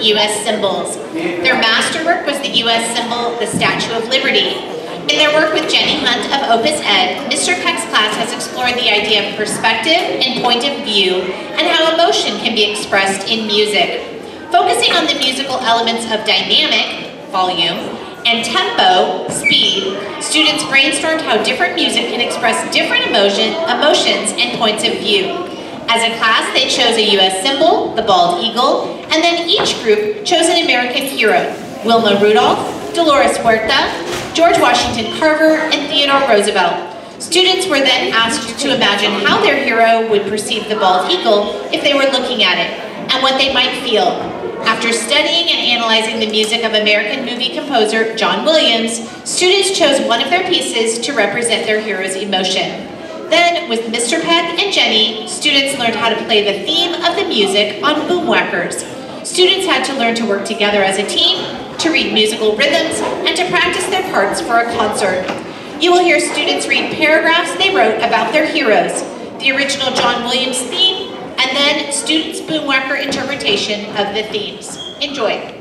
U.S. symbols. Their masterwork was the U.S. symbol, the Statue of Liberty. In their work with Jenny Hunt of Opus Ed, Mr. Peck's class has explored the idea of perspective and point of view and how emotion can be expressed in music. Focusing on the musical elements of dynamic, volume, and tempo, speed, students brainstormed how different music can express different emotion, emotions and points of view. As a class, they chose a U.S. symbol, the bald eagle, and then each group chose an American hero, Wilma Rudolph, Dolores Huerta, George Washington Carver, and Theodore Roosevelt. Students were then asked to imagine how their hero would perceive the bald eagle if they were looking at it, and what they might feel. After studying and analyzing the music of American movie composer John Williams, students chose one of their pieces to represent their hero's emotion. Then, with Mr. Peck and Jenny, students learned how to play the theme of the music on boomwhackers. Students had to learn to work together as a team, to read musical rhythms, and to practice their parts for a concert. You will hear students read paragraphs they wrote about their heroes, the original John Williams theme, and then students' boomwhacker interpretation of the themes. Enjoy.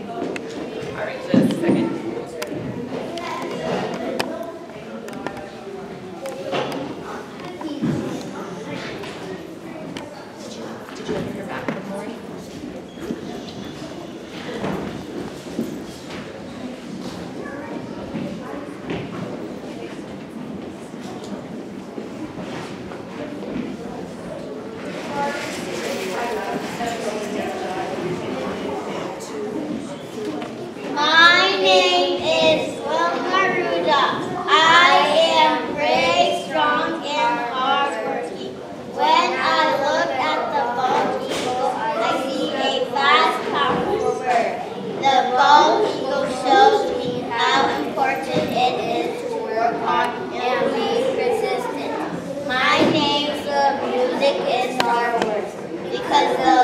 Ada.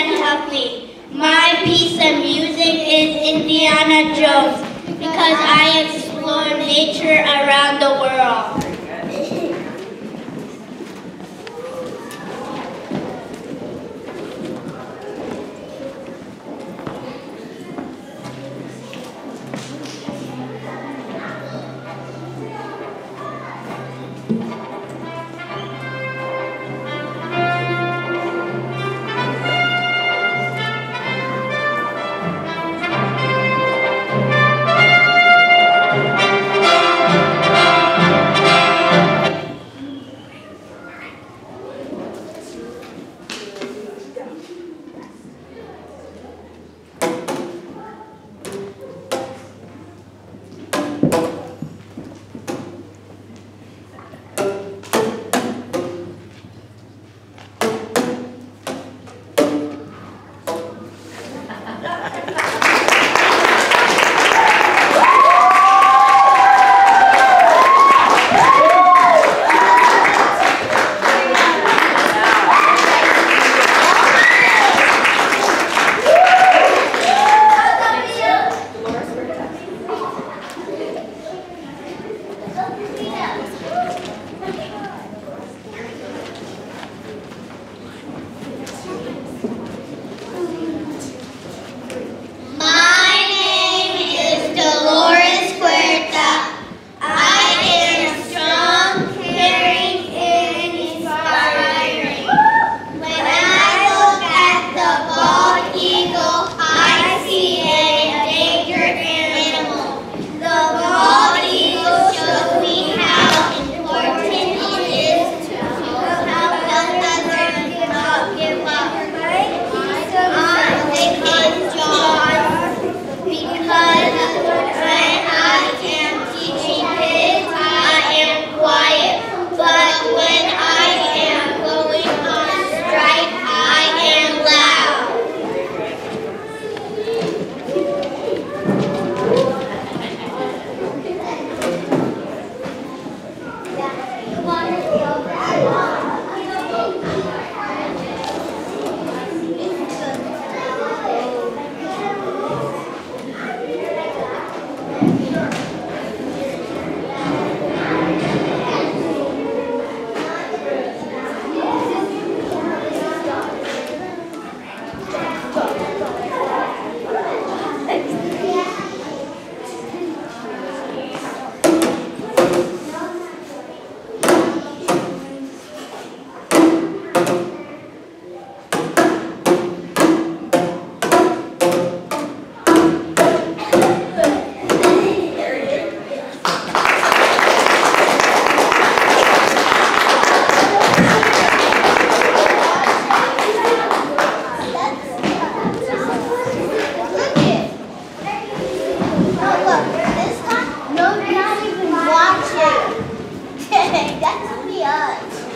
Help me! My piece of music is Indiana Jones because I explore nature around animal to